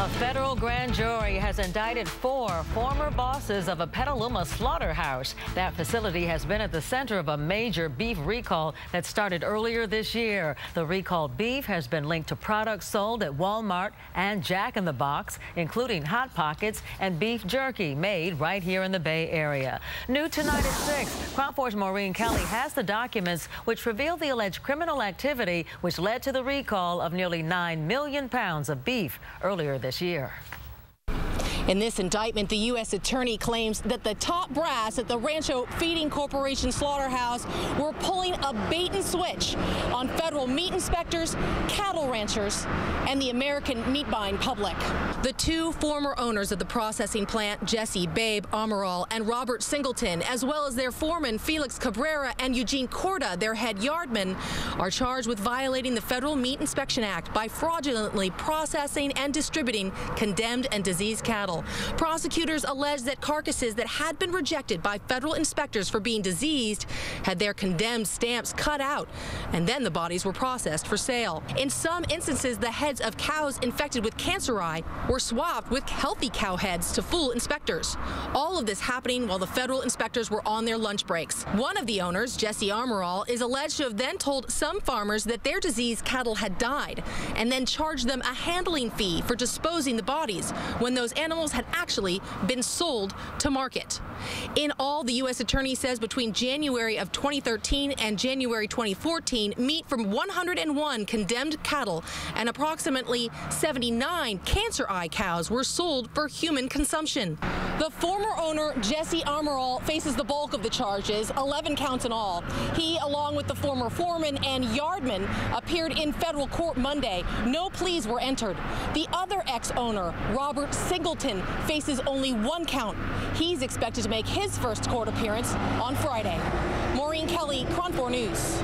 A federal grand jury has indicted four former bosses of a Petaluma slaughterhouse. That facility has been at the center of a major beef recall that started earlier this year. The recalled beef has been linked to products sold at Walmart and Jack in the Box, including Hot Pockets and beef jerky made right here in the Bay Area. New tonight at 6, KRON 4's Maureen Kelly has the documents which reveal the alleged criminal activity which led to the recall of nearly 9 million pounds of beef earlier this this year. In this indictment, the U.S. attorney claims that the top brass at the Rancho Feeding Corporation slaughterhouse were pulling a bait and switch on federal meat inspectors, cattle ranchers, and the American meat buying public. The two former owners of the processing plant, Jesse Babe Amaral and Robert Singleton, as well as their foreman, Felix Cabrera, and Eugene Corda, their head yardman, are charged with violating the Federal Meat Inspection Act by fraudulently processing and distributing condemned and diseased cattle Prosecutors allege that carcasses that had been rejected by federal inspectors for being diseased had their condemned stamps cut out, and then the bodies were processed for sale. In some instances, the heads of cows infected with cancer eye were swapped with healthy cow heads to fool inspectors. All of this happening while the federal inspectors were on their lunch breaks. One of the owners, Jesse Amaral, is alleged to have then told some farmers that their diseased cattle had died and then charged them a handling fee for disposing the bodies when those animals had actually been sold to market. In all, the U.S. Attorney says between January of 2013 and January 2014, meat from 101 condemned cattle and approximately 79 cancer eye cows were sold for human consumption. The former owner, Jesse Amaral, faces the bulk of the charges, 11 counts in all. He, along with the former foreman and yardman, appeared in federal court Monday. No pleas were entered. The other ex-owner, Robert Singleton, faces only one count. He's expected to make his first court appearance on Friday. Maureen Kelly, KRON 4 News.